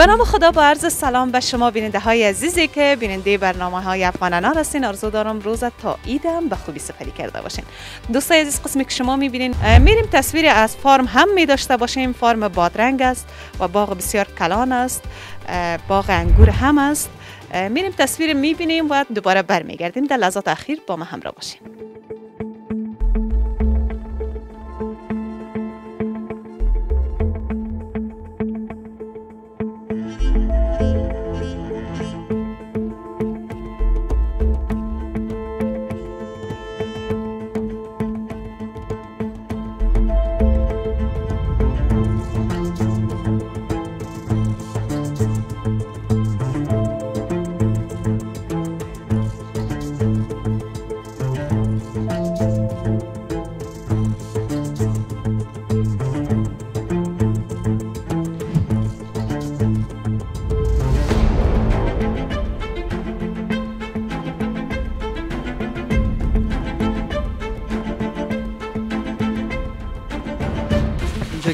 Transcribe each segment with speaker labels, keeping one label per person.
Speaker 1: به نام خدا با عرض سلام به شما بیننده های عزیزی که بیننده برنامه های افغان انار هستین آرزو دارم. روز تا ایدم به خوبی سفری کرده باشین. دوستای عزیز قسمی که شما می‌بینین میریم تصویر از فارم هم می داشته باشیم. فارم بادرنگ است و باغ بسیار کلان است باغ انگور هم است. میریم تصویر می‌بینیم و دوباره برمیگردیم. در لحظات اخیر با ما همراه باشیم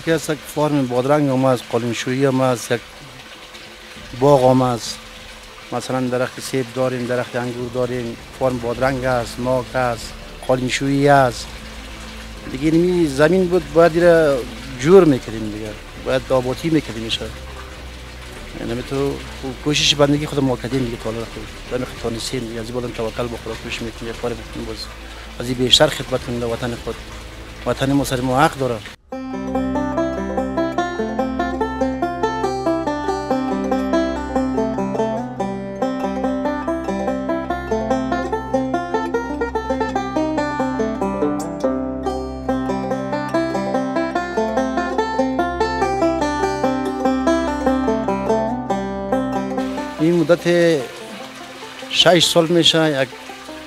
Speaker 2: که هست یک فارم بادرنگ هم است قالینشویی هم است یک باغ هم مثلا درخت سیب داریم درخت انگور داریم فارم بادرنگ است ماک است قالینشویی است دیگه نمی زمین بود باید دیره جور می‌کردیم دیگه باید داباتی می‌کردیم میشه یعنی تو کوشش بندگی خود ما کردیم دیگه تالا خود دم خطانسیم دیگه از بودم توکل بخورا کوشش می‌کنیم کار بکنیم باز. از بیشتر خدمت کنیم وطن خود. وطن ما سر ما حق داره. مدت شش سال میشه یک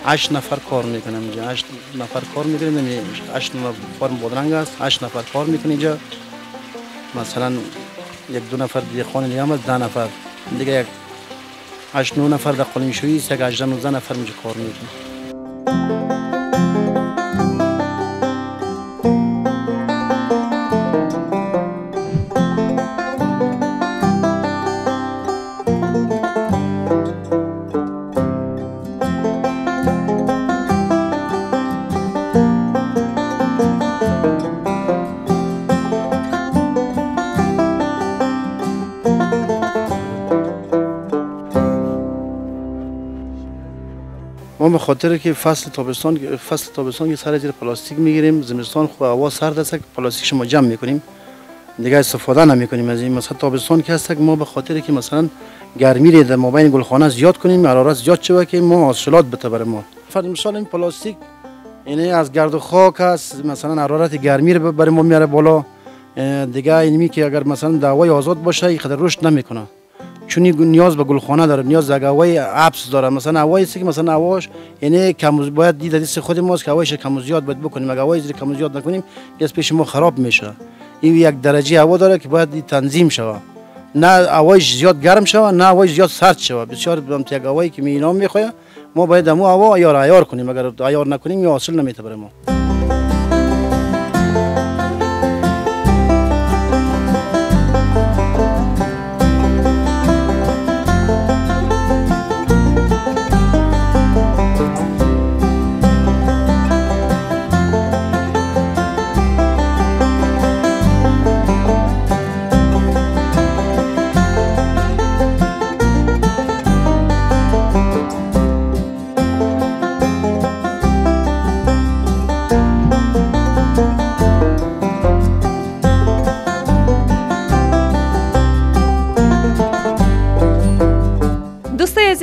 Speaker 2: هشت نفر کار می‌کنم اینجا. هشت نفر کار می‌کنیم یعنی هشت نفر بادرنگ است. هشت نفر کار می‌کنه اینجا. مثلا یک دو نفر دیگه خانه دیگه هم ده نفر. دیگه یک هشت نو نفر در قلینشویی است یک هجده نوزده نفر اینجا کار می‌کنه ما به خاطر که فصل تابستان فصل تابستان یه سر زیر پلاستیک می‌گیریم زمستان خوب هوا سرد است پلاستیک شما جمع می‌کنیم دیگه استفاده نمی‌کنیم از این. مثلا تابستان که هست ما به خاطر که مثلا گرمی رو در مابین گلخانه زیاد کنیم حرارت زیاد شوه که ما حاصلات بر ما. فرض مثال این پلاستیک یعنی از گرد و خاک است مثلا حرارت گرمی رو برای ما میاره بالا. دیگه اینمی که اگر مثلا دوای آزاد باشه این خدر رشد نمی‌کنه. چون نیاز به گلخانه داره نیاز به هوای ابس داره مثلا هوایی که مثلا هواش یعنی کم باید دید دست خود ماست که هوایش کم زیاد باید بکنیم. اگه هوای زیر کم زیاد نکنیم گس پیش ما خراب میشه. این یک درجه هوا داره که باید تنظیم شوه. نه هوایش زیاد گرم شوه نه هوایش زیاد سرد شوه. بسیار بم یک هوایی که می می‌خواد ما باید همو هوا عیار عیار کنیم. اگر عیار نکنیم یا حاصل نمیته برای ما.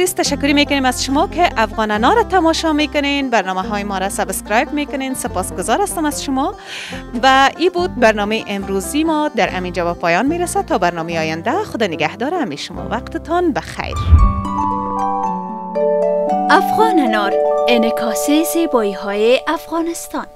Speaker 1: عزیز تشکری می‌کنیم از شما که افغانانا را تماشا می‌کنین. برنامه های ما را سابسکرایب می‌کنین. سپاسگزار هستم از شما. و ای بود برنامه امروزی ما. در امین جواب پایان می‌رسه تا برنامه آینده خدا نگهدار همه شما. وقتتان بخیر.
Speaker 3: افغان انار انکاسه زیبایی های افغانستان.